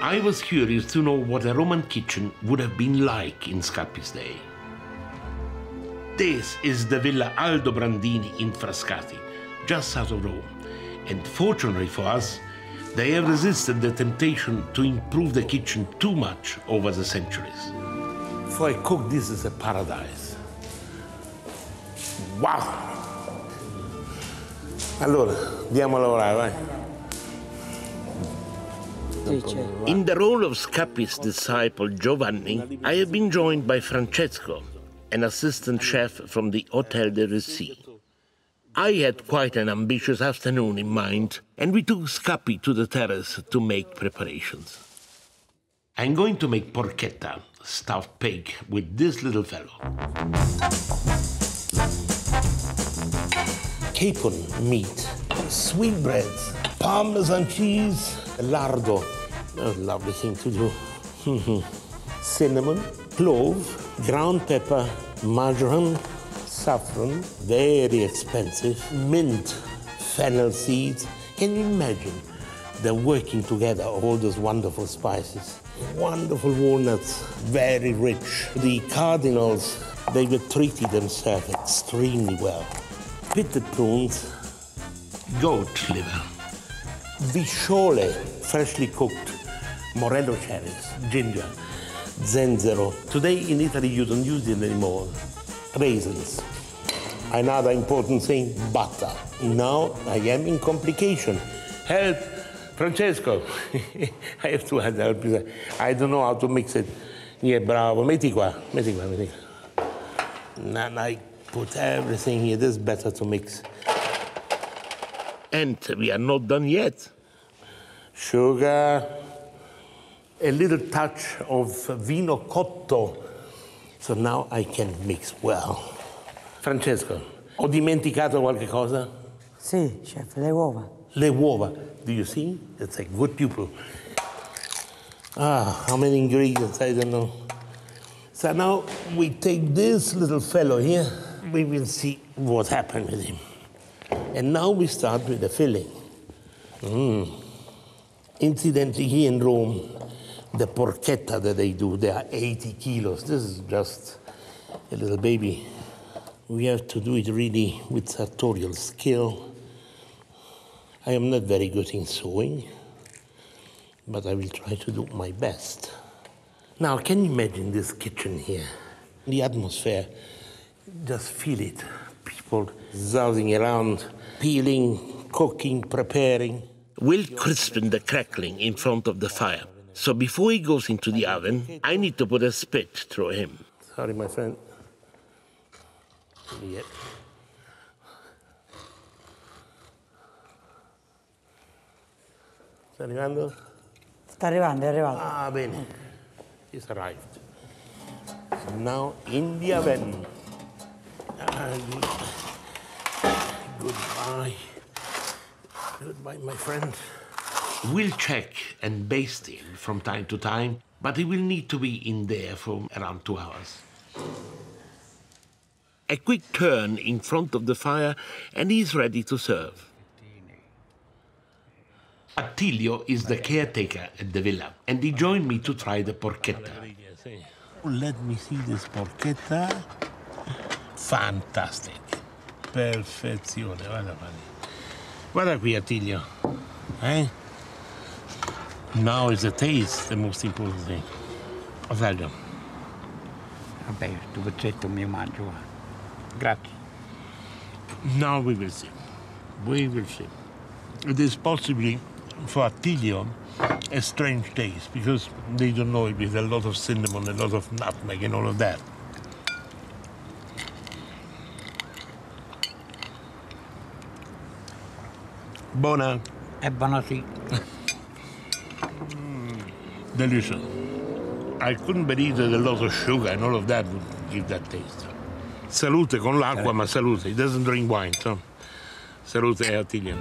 I was curious to know what a Roman kitchen would have been like in Scappi's day. This is the Villa Aldobrandini in Frascati, just south of Rome. And fortunately for us, they have resisted the temptation to improve the kitchen too much over the centuries. For a cook, this is a paradise. Wow! Allora, andiamo a lavorare, vai. In the role of Scappi's disciple Giovanni, I have been joined by Francesco, an assistant chef from the Hotel de Russie. I had quite an ambitious afternoon in mind, and we took Scappi to the terrace to make preparations. I'm going to make porchetta, stuffed pig, with this little fellow. Capon meat, sweetbreads, parmesan cheese, lardo. A lovely thing to do. Cinnamon, clove, ground pepper, marjoram, saffron, very expensive, mint, fennel seeds. Can you imagine the working together all those wonderful spices? Wonderful walnuts, very rich. The cardinals, they were treated themselves extremely well. Pitted prunes, goat liver, visciole, freshly cooked, morello cherries, ginger, zenzero. Today in Italy you don't use it anymore. Raisins. Another important thing, butter. Now I am in complication. Help, Francesco. I have to help you. I don't know how to mix it. Yeah, bravo. Metti qua, metti qua, metti qua. And I put everything here. This is better to mix. And we are not done yet. Sugar, a little touch of vino cotto. So now I can mix well. Francesco, ho dimenticato qualche cosa? Sì, chef, le uova. Le uova. Do you see? It's a good pupil. Ah, how many ingredients? I don't know. So now we take this little fellow here. We will see what happened with him. And now we start with the filling. Mm. Incidentally, here in Rome, the porchetta that they do, they are 80 kilos. This is just a little baby. We have to do it really with sartorial skill. I am not very good in sewing, but I will try to do my best. Now, can you imagine this kitchen here? The atmosphere, just feel it. People zousing around, peeling, cooking, preparing. Will crispen the crackling in front of the fire. So before he goes into the oven, I need to put a spit through him. Sorry, my friend. Yep. Sta arrivando? Sta arrivando, è arrivato. Ah, bene. He's arrived. Now in the oven. Good. Goodbye. Goodbye, my friend. We'll check and baste him from time to time, but he will need to be in there for around two hours. A quick turn in front of the fire, and he's ready to serve. Attilio is the caretaker at the villa, and he joined me to try the porchetta. Let me see this porchetta. Fantastic. Perfezione. Guarda qui, Attilio. Eh? Now is the taste the most important thing. Otello. Vabbè, tu pezzetto mi mangio. va. Grazie. Now we will see. We will see. It is possibly for Attilio a strange taste because they don't know it with a lot of cinnamon, a lot of nutmeg, and all of that. Buona, È buono sì. delicious. I couldn't believe that a lot of sugar and all of that would give that taste. Salute con l'acqua, eh. ma salute. He doesn't drink wine, so salute a Attilio.